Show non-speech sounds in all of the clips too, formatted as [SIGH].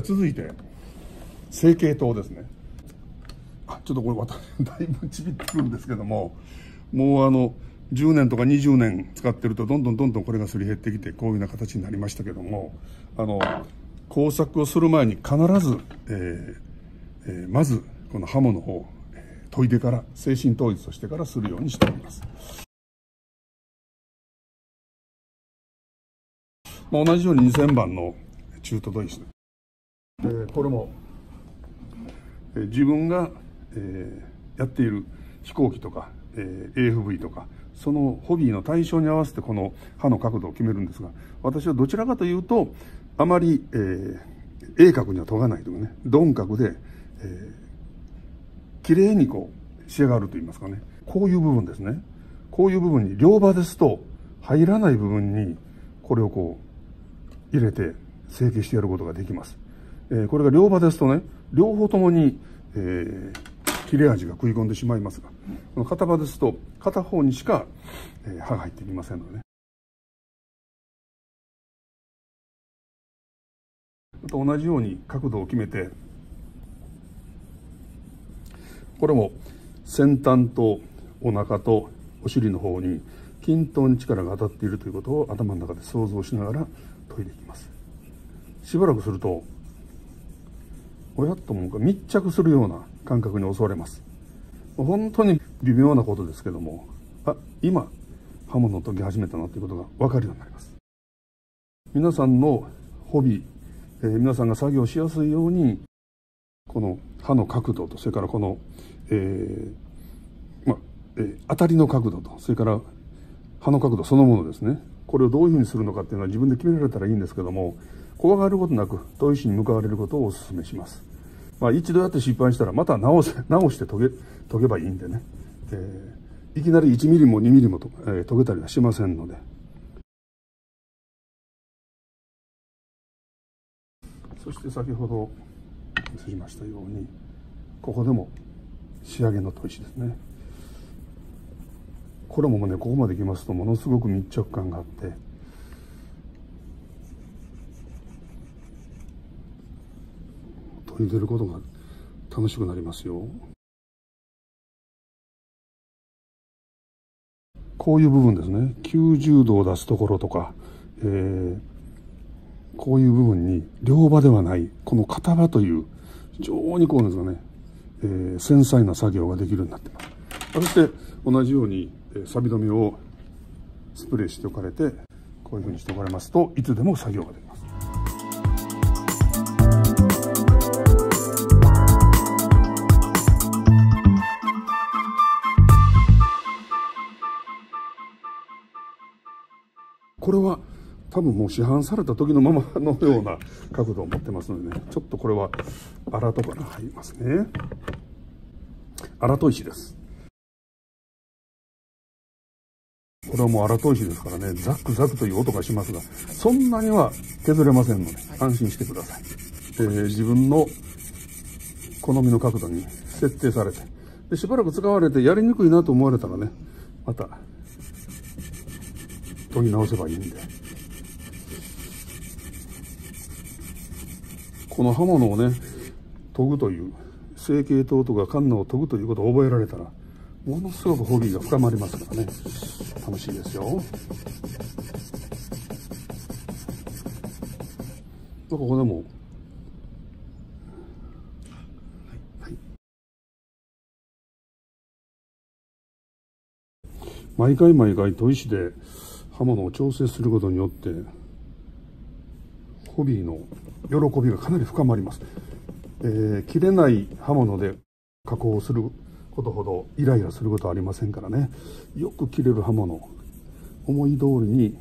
で続いて。成形刀ですね。あちょっとこれ私 [LAUGHS] だいぶちびってるんですけども。もうあの10年とか20年使ってるとどんどんどんどんこれがすり減ってきてこういうような形になりましたけども。あの工作をする前に必ず、えーえー、まずこの刃物を研いでから精神統一をしてからするようにしております。まあ、同じように2000番の中途砥石、え、これも、え、自分が、え、やっている飛行機とか、え、AFV とかそのホビーの対象に合わせてこの刃の角度を決めるんですが私はどちらかというとあまり、えー、鋭角には研がないとかね鈍角で、えー、綺麗にこう仕上がると言いますかね。こういう部分ですね。こういう部分に両刃ですと入らない部分にこれをこう入れて成形してやることができます、えー、これが両刃ですとね両方ともに、えー切れ味が食い込んでしまいますがこの片刃ですと片方にしか、え刃が入っていませんのでね。と同じように角度を決めてこれも先端とお腹とお尻の方に均等に力が当たっているということを頭の中で想像しながら研いでいきます。しばらくすると親ともが密着するような感覚に襲われます。本当に微妙なことですけどもあ今刃物を研ぎ始めたなということが分かるようになります。皆さんのホビー、えー、皆さんが作業しやすいようにこの刃の角度とそれからこの、えーまえー、当たりの角度とそれから刃の角度そのものですね。これをどういうふうにするのかっていうのは自分で決められたらいいんですけども怖がることなく砥石に向かわれることをお勧めします。まあ、一度やって失敗したらまた直せ [LAUGHS] 直して研げ研げばいいんでね、えー、いきなり1ミリも2ミリもと、えー、研げたりはしませんので。そして先ほど映しましたようにここでも仕上げの砥石ですね。これもねここまで来ますとものすごく密着感があって研いでることが楽しくなりますよ。こういう部分ですね。90度を出すところとか、えー、こういう部分に両刃ではないこの片刃という非常にこうですかね、えー、繊細な作業ができるようになってます。そして同じように、えー、錆止めをスプレーしておかれてこういうふうにしておかれますといつでも作業ができまれは多分もう市販された時のままのような角度を持ってますのでねちょっとこれは荒戸から入りますね。荒戸石です。これはもう荒戸石ですからねザクザクという音がしますがそんなには削れませんので安心してください、えー、自分の好みの角度に設定されてでしばらく使われてやりにくいなと思われたらねまた研ぎ直せばいいんでこの刃物をね研ぐという成形刀とかカンナを研ぐということを覚えられたらものすごくホビーが深まりますからね。楽しいですよ。ここでも毎回毎回砥石で刃物を調整することによってホビーの喜びがかなり深まります、えー、切れない刃物で加工することほどイライラすることはありませんからね。よく切れる刃物思い通りに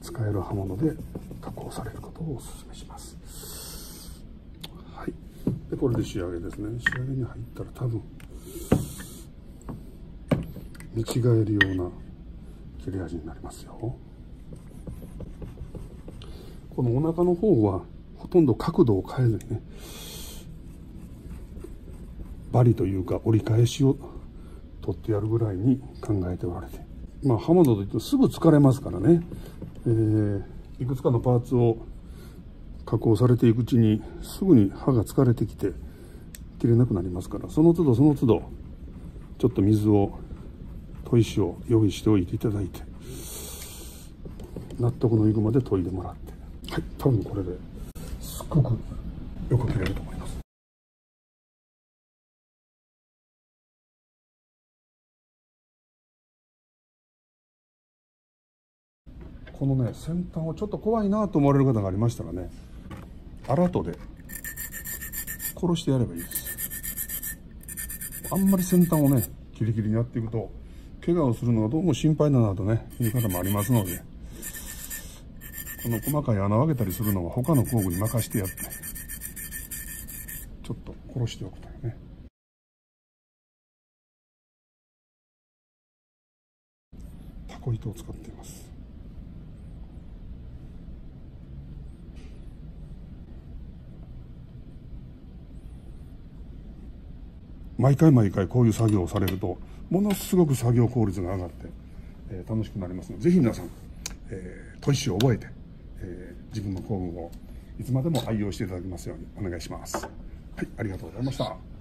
使える刃物で加工されることをお勧めします。はい。でこれで仕上げですね。仕上げに入ったら多分見違えるような切れ味になりますよ。このお腹の方はほとんど角度を変えずにねバリというか折り返しを取ってやるぐらいに考えておられて。まあ刃物といってもすぐ疲れますからね、えー、いくつかのパーツを加工されていくうちにすぐに刃が疲れてきて切れなくなりますからその都度その都度ちょっと水を砥石を用意しておいていただいて納得のいくまで研いでもらって。はい多分これですっごくよく切れると思います。このね先端をちょっと怖いなと思われる方がありましたらねアラートで殺してやればいいです。あんまり先端をねキリキリにやっていくと怪我をするのがどうも心配だなとねいう方もありますのでこの細かい穴を開けたりするのは他の工具に任してやってちょっと殺しておくというね。タコ糸を使っています。毎回毎回こういう作業をされるとものすごく作業効率が上がって、えー、楽しくなりますのでぜひ皆さん、えー、砥石を覚えて、えー、自分の工具をいつまでも愛用していただきますようにお願いします。はい、ありがとうございました。